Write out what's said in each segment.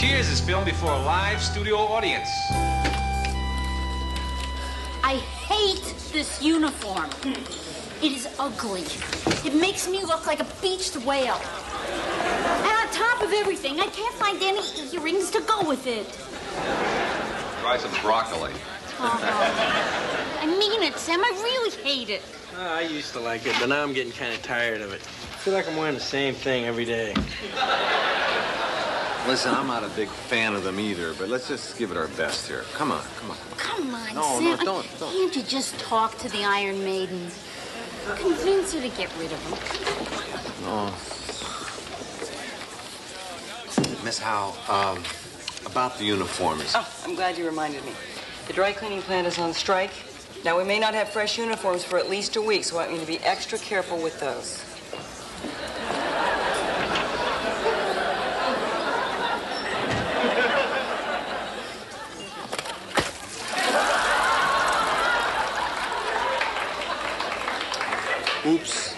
Cheers is filmed before a live studio audience. I hate this uniform. It is ugly. It makes me look like a beached whale. And on top of everything, I can't find any earrings to go with it. Try some broccoli. Uh-huh. I mean it, Sam. I really hate it. Oh, I used to like it, but now I'm getting kind of tired of it. I feel like I'm wearing the same thing every day. Listen, I'm not a big fan of them either, but let's just give it our best here. Come on, come on. Come on, No, Sam. no, don't, don't. Can't you just talk to the Iron Maiden? Convince her to get rid of him. No. Miss Howe, um, about the uniforms. Oh, I'm glad you reminded me. The dry cleaning plant is on strike. Now, we may not have fresh uniforms for at least a week, so I want you to be extra careful with those. Oops.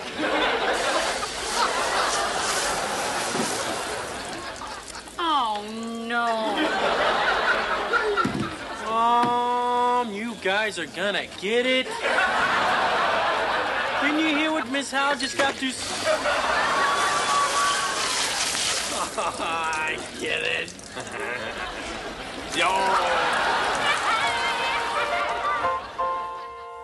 Oh, no. Um, you guys are gonna get it. Didn't you hear what Miss Howe just got to? s- I get it. Yo.